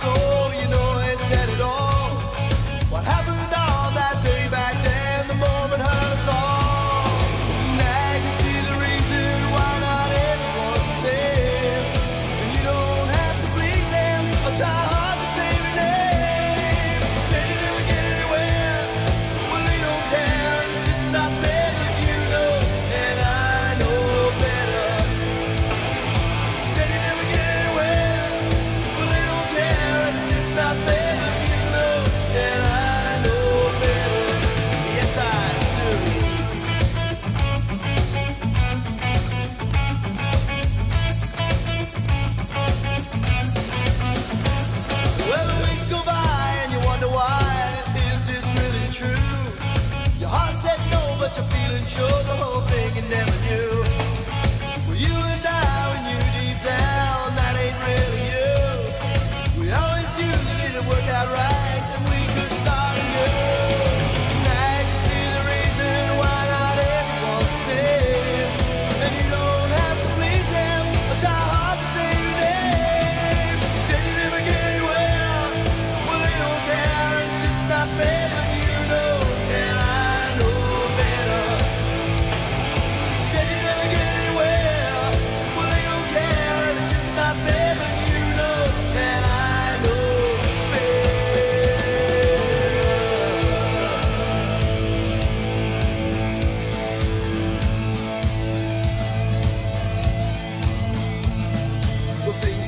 soul, you know they said it all. what you're feeling, sure the whole thing you never knew.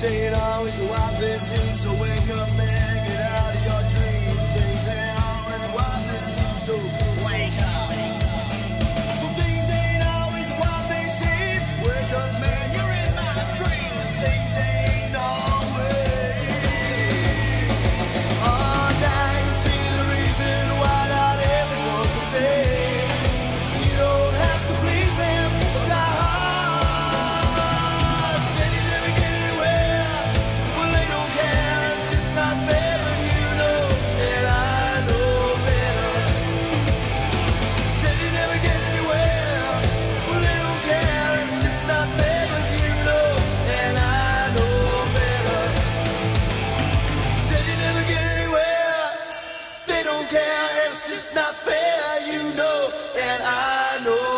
Saying always why this seems so wake up man. just not fair, you know, and I know.